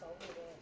手里的。